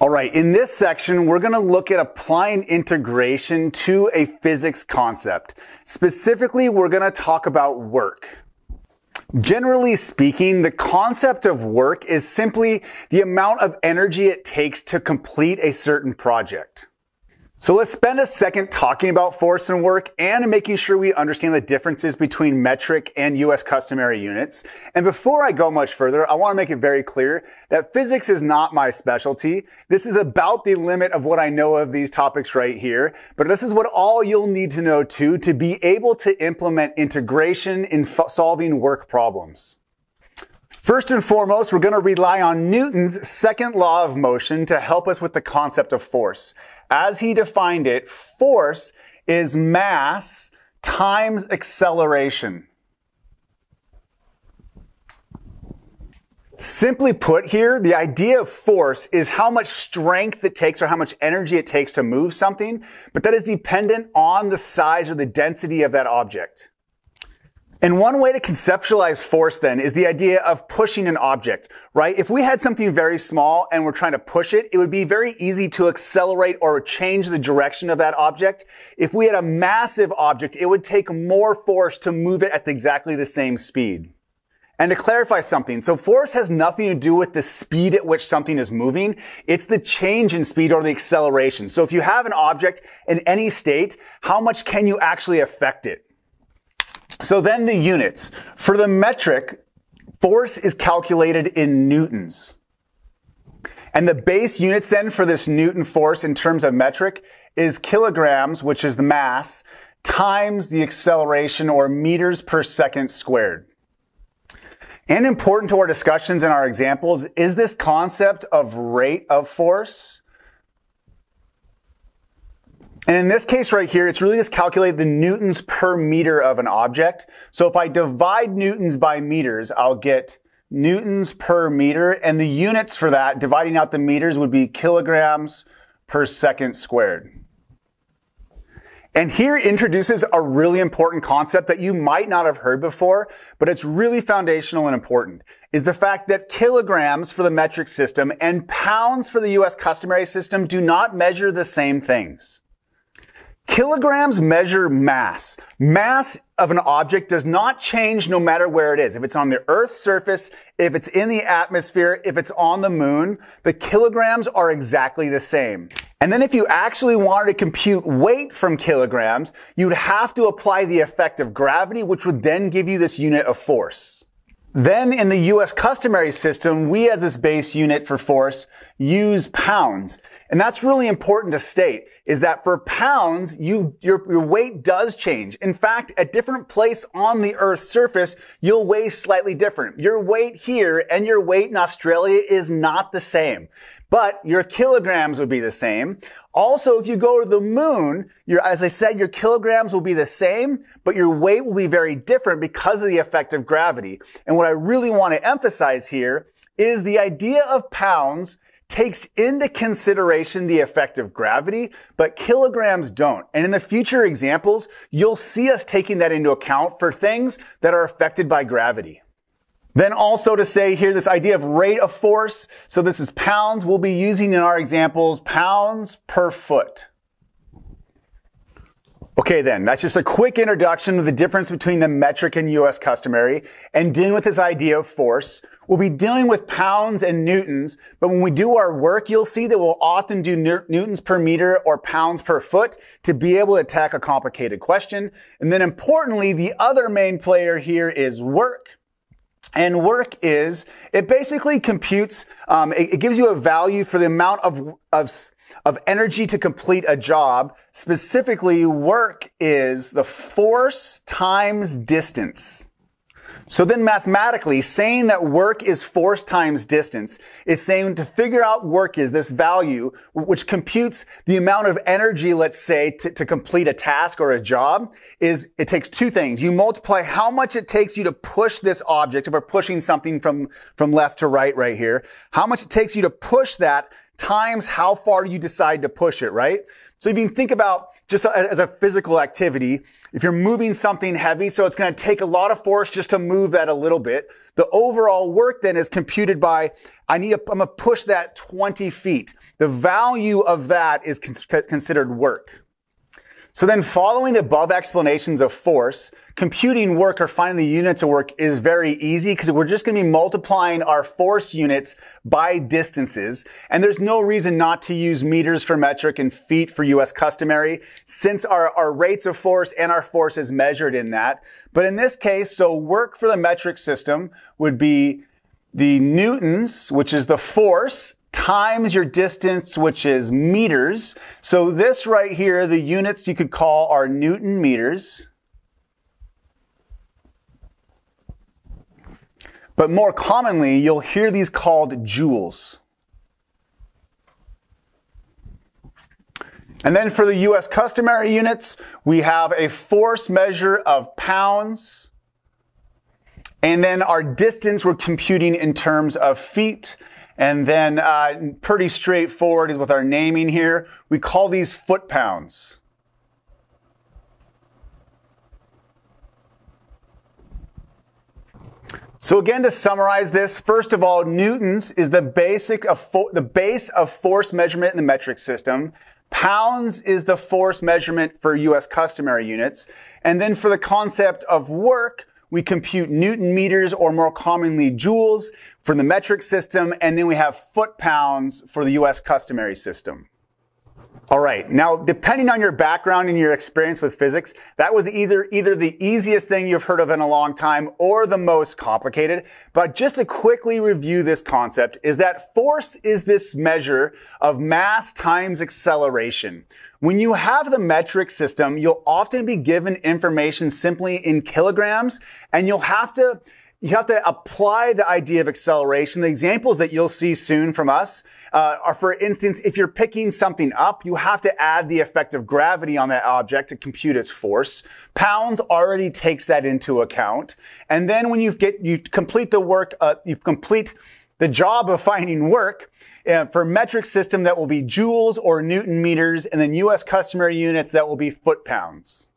All right, in this section, we're going to look at applying integration to a physics concept. Specifically, we're going to talk about work. Generally speaking, the concept of work is simply the amount of energy it takes to complete a certain project. So let's spend a second talking about force and work and making sure we understand the differences between metric and US customary units. And before I go much further, I want to make it very clear that physics is not my specialty. This is about the limit of what I know of these topics right here. But this is what all you'll need to know too to be able to implement integration in solving work problems. First and foremost, we're going to rely on Newton's second law of motion to help us with the concept of force. As he defined it, force is mass times acceleration. Simply put here, the idea of force is how much strength it takes or how much energy it takes to move something, but that is dependent on the size or the density of that object. And one way to conceptualize force then is the idea of pushing an object, right? If we had something very small and we're trying to push it, it would be very easy to accelerate or change the direction of that object. If we had a massive object, it would take more force to move it at exactly the same speed. And to clarify something, so force has nothing to do with the speed at which something is moving. It's the change in speed or the acceleration. So if you have an object in any state, how much can you actually affect it? So then the units. For the metric, force is calculated in newtons. And the base units then for this Newton force in terms of metric is kilograms, which is the mass, times the acceleration or meters per second squared. And important to our discussions and our examples is this concept of rate of force. And in this case right here, it's really just calculate the newtons per meter of an object. So if I divide newtons by meters, I'll get newtons per meter. And the units for that, dividing out the meters, would be kilograms per second squared. And here introduces a really important concept that you might not have heard before, but it's really foundational and important, is the fact that kilograms for the metric system and pounds for the US customary system do not measure the same things. Kilograms measure mass. Mass of an object does not change no matter where it is. If it's on the Earth's surface, if it's in the atmosphere, if it's on the moon, the kilograms are exactly the same. And then if you actually wanted to compute weight from kilograms, you'd have to apply the effect of gravity, which would then give you this unit of force. Then in the US customary system, we as this base unit for force use pounds. And that's really important to state is that for pounds, you, your, your weight does change. In fact, at different place on the Earth's surface, you'll weigh slightly different. Your weight here and your weight in Australia is not the same. But your kilograms would be the same. Also, if you go to the moon, your, as I said, your kilograms will be the same, but your weight will be very different because of the effect of gravity. And what I really want to emphasize here is the idea of pounds takes into consideration the effect of gravity, but kilograms don't. And in the future examples, you'll see us taking that into account for things that are affected by gravity. Then also to say here, this idea of rate of force. So this is pounds. We'll be using in our examples pounds per foot. Okay, then, that's just a quick introduction of the difference between the metric and US customary and dealing with this idea of force. We'll be dealing with pounds and newtons, but when we do our work, you'll see that we'll often do newtons per meter or pounds per foot to be able to attack a complicated question. And then importantly, the other main player here is work. And work is, it basically computes, um, it, it, gives you a value for the amount of, of of energy to complete a job. Specifically, work is the force times distance. So then mathematically, saying that work is force times distance is saying to figure out work is this value, which computes the amount of energy, let's say, to, to, complete a task or a job, is it takes two things. You multiply how much it takes you to push this object, if we're pushing something from, from left to right right here, how much it takes you to push that times how far you decide to push it, right? So if you can think about just as a physical activity, if you're moving something heavy, so it's going to take a lot of force just to move that a little bit. The overall work then is computed by, I need, a, I'm going to push that 20 feet. The value of that is considered work. So then following the above explanations of force, computing work or finding the units of work is very easy because we're just going to be multiplying our force units by distances. And there's no reason not to use meters for metric and feet for US customary since our, our rates of force and our force is measured in that. But in this case, so work for the metric system would be the newtons, which is the force, times your distance, which is meters. So this right here, the units you could call are Newton meters. But more commonly, you'll hear these called joules. And then for the US customary units, we have a force measure of pounds. And then our distance we're computing in terms of feet. And then uh, pretty straightforward is with our naming here. We call these foot pounds. So again, to summarize this, first of all, newtons is the basic of the base of force measurement in the metric system. Pounds is the force measurement for U.S. customary units. And then for the concept of work, we compute Newton meters or more commonly joules for the metric system. And then we have foot pounds for the US customary system. All right. Now, depending on your background and your experience with physics, that was either, either the easiest thing you've heard of in a long time or the most complicated. But just to quickly review this concept is that force is this measure of mass times acceleration. When you have the metric system, you'll often be given information simply in kilograms and you'll have to you have to apply the idea of acceleration. The examples that you'll see soon from us uh, are, for instance, if you're picking something up, you have to add the effect of gravity on that object to compute its force. Pounds already takes that into account. And then when you get you complete the work, uh, you complete the job of finding work uh, for metric system that will be joules or newton meters, and then U.S. customary units that will be foot pounds.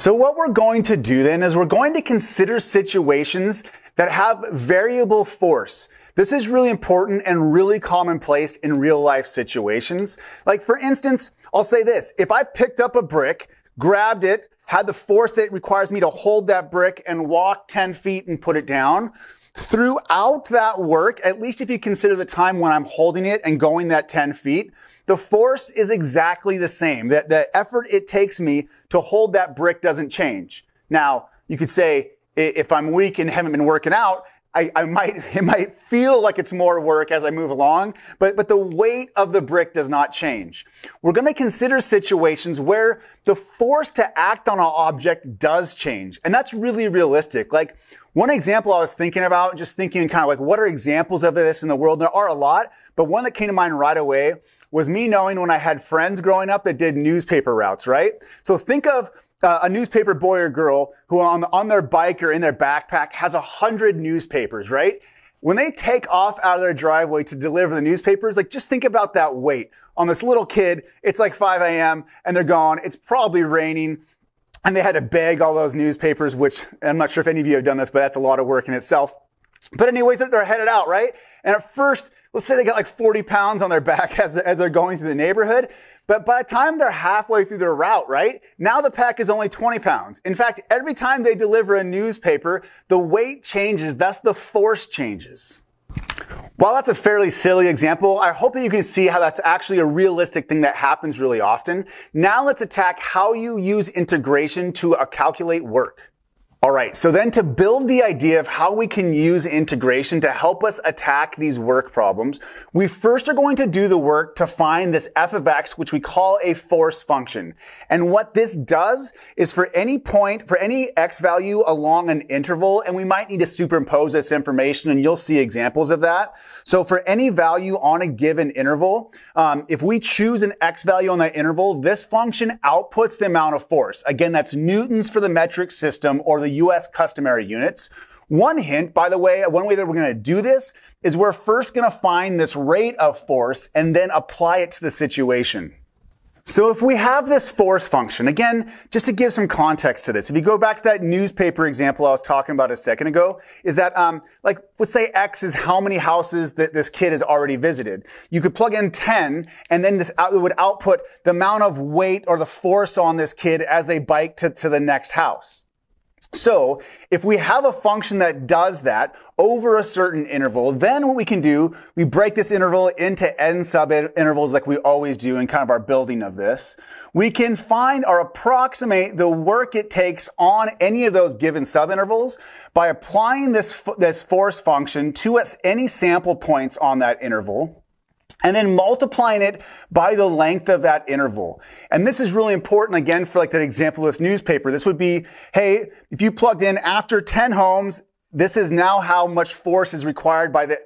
So what we're going to do then is we're going to consider situations that have variable force. This is really important and really commonplace in real life situations. Like for instance, I'll say this. If I picked up a brick, grabbed it, had the force that requires me to hold that brick and walk 10 feet and put it down, throughout that work, at least if you consider the time when I'm holding it and going that 10 feet, the force is exactly the same. The, the effort it takes me to hold that brick doesn't change. Now, you could say, if I'm weak and haven't been working out, I, I, might, it might feel like it's more work as I move along, but, but the weight of the brick does not change. We're going to consider situations where the force to act on an object does change. And that's really realistic. Like one example I was thinking about, just thinking kind of like, what are examples of this in the world? There are a lot, but one that came to mind right away was me knowing when I had friends growing up that did newspaper routes, right? So think of uh, a newspaper boy or girl who on, on their bike or in their backpack has a hundred newspapers, right? When they take off out of their driveway to deliver the newspapers, like just think about that weight on this little kid. It's like 5 a.m. and they're gone. It's probably raining and they had to bag all those newspapers, which I'm not sure if any of you have done this, but that's a lot of work in itself. But anyways, they're headed out, right? And at first, let's say they got like 40 pounds on their back as, as they're going through the neighborhood. But by the time they're halfway through their route, right? Now the pack is only 20 pounds. In fact, every time they deliver a newspaper, the weight changes. Thus the force changes. While that's a fairly silly example, I hope that you can see how that's actually a realistic thing that happens really often. Now let's attack how you use integration to calculate work. All right. So then to build the idea of how we can use integration to help us attack these work problems, we first are going to do the work to find this f of x, which we call a force function. And what this does is for any point, for any x value along an interval, and we might need to superimpose this information and you'll see examples of that. So for any value on a given interval, um, if we choose an x value on that interval, this function outputs the amount of force. Again, that's newtons for the metric system or the US customary units. One hint, by the way, one way that we're going to do this is we're first going to find this rate of force and then apply it to the situation. So if we have this force function, again, just to give some context to this, if you go back to that newspaper example I was talking about a second ago, is that, um, like, let's say X is how many houses that this kid has already visited. You could plug in 10, and then this out, would output the amount of weight or the force on this kid as they bike to, to the next house. So if we have a function that does that over a certain interval, then what we can do, we break this interval into n sub intervals like we always do in kind of our building of this. We can find or approximate the work it takes on any of those given subintervals by applying this, this force function to any sample points on that interval and then multiplying it by the length of that interval. And this is really important again for like that example of this newspaper. This would be, hey, if you plugged in after 10 homes, this is now how much force is required by the,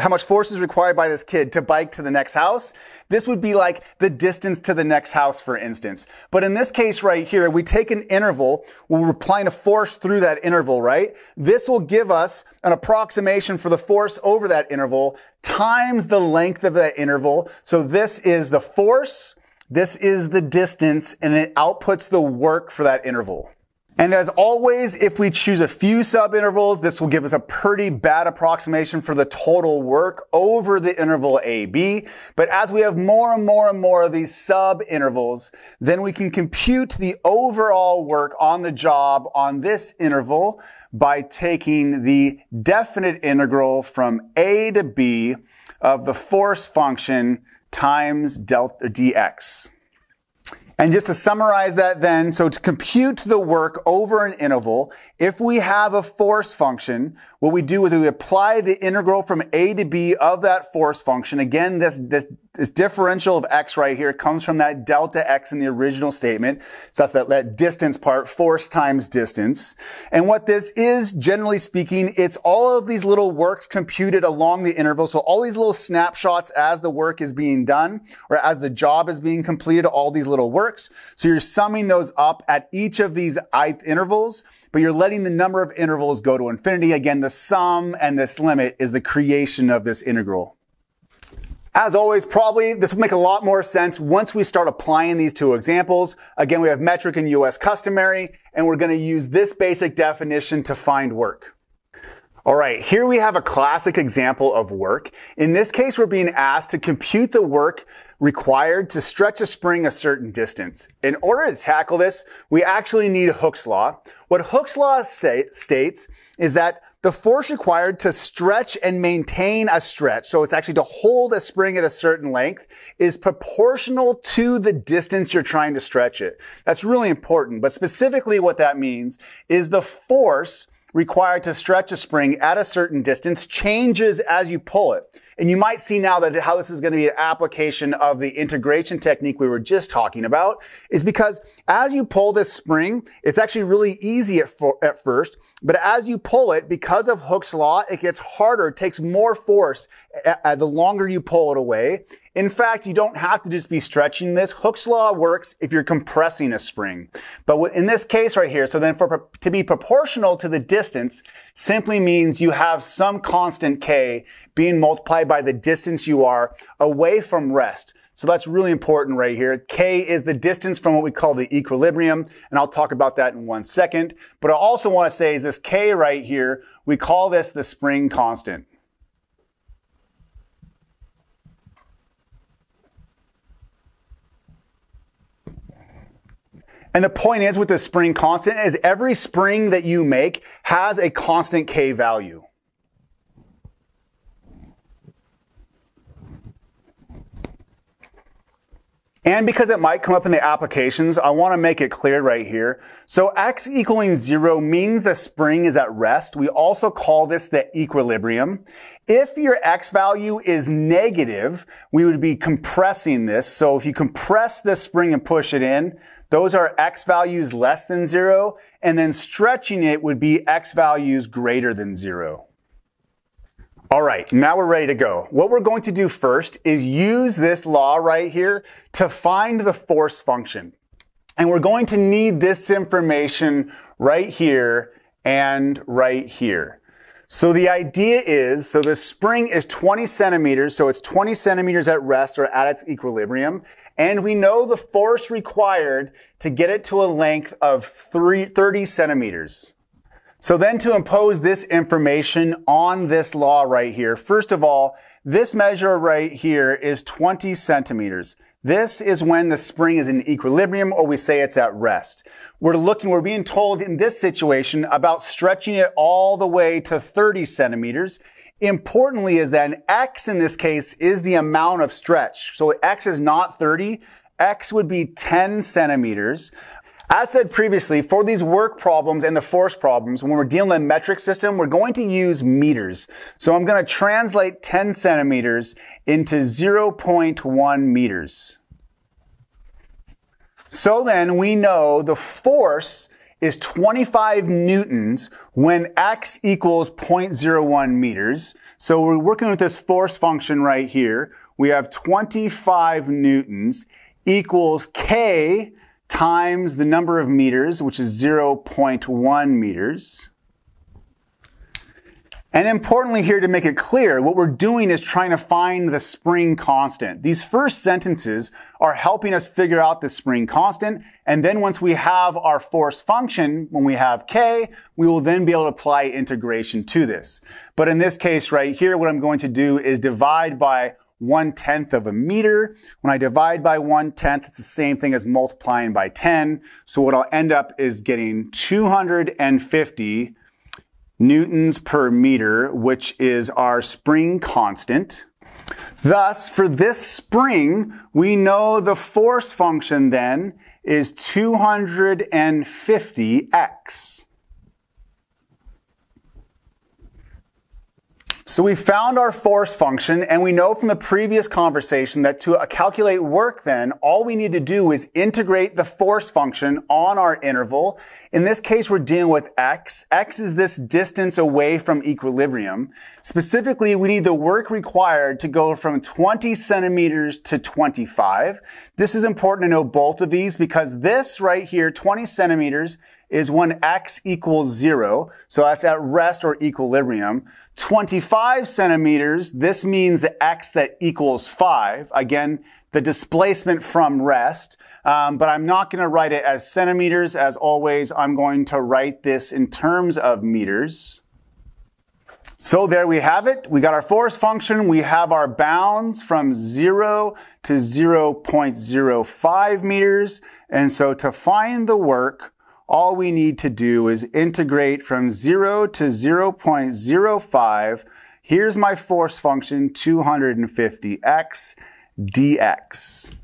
how much force is required by this kid to bike to the next house. This would be like the distance to the next house, for instance. But in this case right here, we take an interval, we're applying a force through that interval, right? This will give us an approximation for the force over that interval times the length of that interval. So this is the force, this is the distance, and it outputs the work for that interval. And as always, if we choose a few subintervals, this will give us a pretty bad approximation for the total work over the interval AB. But as we have more and more and more of these subintervals, then we can compute the overall work on the job on this interval by taking the definite integral from A to B of the force function times delta dx. And just to summarize that then, so to compute the work over an interval, if we have a force function, what we do is we apply the integral from a to b of that force function. Again, this, this this differential of x right here comes from that delta x in the original statement. So that's that, that distance part, force times distance. And what this is, generally speaking, it's all of these little works computed along the interval. So all these little snapshots as the work is being done or as the job is being completed, all these little works. So you're summing those up at each of these ith intervals, but you're letting the number of intervals go to infinity. Again, the sum and this limit is the creation of this integral. As always, probably this will make a lot more sense once we start applying these two examples. Again, we have metric and US customary, and we're going to use this basic definition to find work. All right, here we have a classic example of work. In this case, we're being asked to compute the work required to stretch a spring a certain distance. In order to tackle this, we actually need Hooke's law. What Hooke's law say, states is that the force required to stretch and maintain a stretch, so it's actually to hold a spring at a certain length, is proportional to the distance you're trying to stretch it. That's really important. But specifically what that means is the force required to stretch a spring at a certain distance changes as you pull it. And you might see now that how this is going to be an application of the integration technique we were just talking about is because as you pull this spring, it's actually really easy at, for, at first, but as you pull it, because of Hooke's law, it gets harder. Takes more force the longer you pull it away. In fact, you don't have to just be stretching this. Hooke's law works if you're compressing a spring. But in this case right here, so then for to be proportional to the distance simply means you have some constant k being multiplied by the distance you are away from rest. So that's really important right here. K is the distance from what we call the equilibrium, and I'll talk about that in one second. But I also want to say is this K right here, we call this the spring constant. And the point is with the spring constant is every spring that you make has a constant K value. And because it might come up in the applications, I want to make it clear right here. So x equaling zero means the spring is at rest. We also call this the equilibrium. If your x value is negative, we would be compressing this. So if you compress this spring and push it in, those are x values less than zero, and then stretching it would be x values greater than zero. All right, now we're ready to go. What we're going to do first is use this law right here to find the force function. And we're going to need this information right here and right here. So the idea is, so the spring is 20 centimeters, so it's 20 centimeters at rest or at its equilibrium. And we know the force required to get it to a length of three, 30 centimeters. So then to impose this information on this law right here, first of all, this measure right here is 20 centimeters. This is when the spring is in equilibrium or we say it's at rest. We're looking, we're being told in this situation about stretching it all the way to 30 centimeters. Importantly is that an X in this case is the amount of stretch. So X is not 30. X would be 10 centimeters. As said previously, for these work problems and the force problems, when we're dealing a metric system, we're going to use meters. So I'm going to translate 10 centimeters into 0.1 meters. So then we know the force is 25 newtons when x equals 0.01 meters. So we're working with this force function right here. We have 25 newtons equals k times the number of meters, which is 0.1 meters. And importantly here to make it clear, what we're doing is trying to find the spring constant. These first sentences are helping us figure out the spring constant. And then once we have our force function, when we have K, we will then be able to apply integration to this. But in this case right here, what I'm going to do is divide by one tenth of a meter. When I divide by one tenth, it's the same thing as multiplying by 10. So what I'll end up is getting 250 newtons per meter, which is our spring constant. Thus, for this spring, we know the force function then is 250x. So we found our force function and we know from the previous conversation that to calculate work then, all we need to do is integrate the force function on our interval. In this case, we're dealing with x. x is this distance away from equilibrium. Specifically, we need the work required to go from 20 centimeters to 25. This is important to know both of these because this right here, 20 centimeters, is when x equals zero. So that's at rest or equilibrium. 25 centimeters, this means the x that equals 5. Again, the displacement from rest. Um, but I'm not going to write it as centimeters. As always, I'm going to write this in terms of meters. So there we have it. We got our force function. We have our bounds from 0 to 0.05 meters. And so to find the work, all we need to do is integrate from 0 to 0.05. Here's my force function, 250x dx.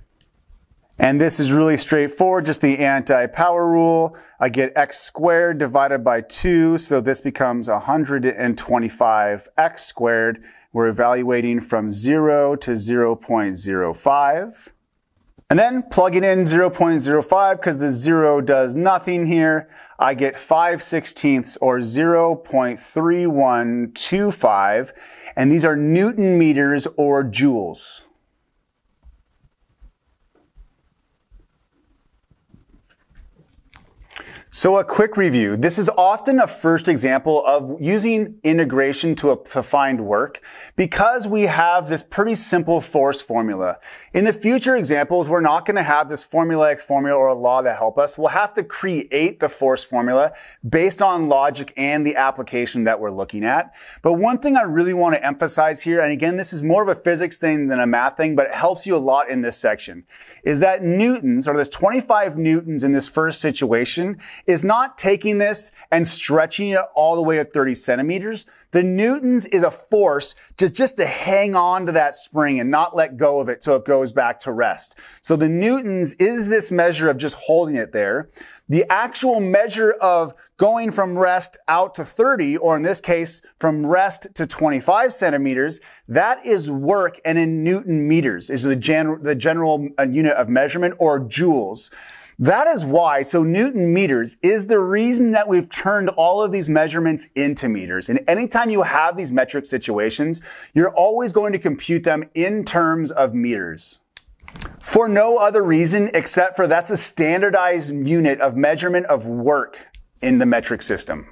And this is really straightforward, just the anti-power rule. I get x squared divided by 2, so this becomes 125x squared. We're evaluating from 0 to 0.05. And then plugging in 0.05 because the zero does nothing here. I get 5 sixteenths or 0.3125. And these are Newton meters or joules. So a quick review. This is often a first example of using integration to, a, to find work because we have this pretty simple force formula. In the future examples, we're not going to have this formulaic formula or a law that help us. We'll have to create the force formula based on logic and the application that we're looking at. But one thing I really want to emphasize here, and again, this is more of a physics thing than a math thing, but it helps you a lot in this section, is that newtons, or there's 25 newtons in this first situation, is not taking this and stretching it all the way at 30 centimeters. The newtons is a force to just to hang on to that spring and not let go of it so it goes back to rest. So the newtons is this measure of just holding it there. The actual measure of going from rest out to 30, or in this case, from rest to 25 centimeters, that is work and in Newton meters is the, gen- the general uh, unit of measurement or joules. That is why, so Newton meters is the reason that we've turned all of these measurements into meters. And anytime you have these metric situations, you're always going to compute them in terms of meters. For no other reason except for that's the standardized unit of measurement of work in the metric system.